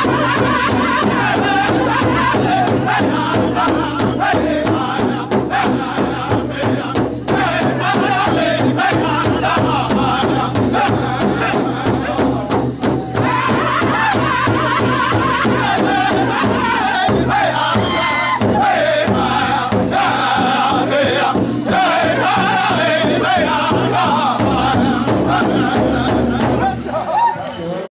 Ha ha ha!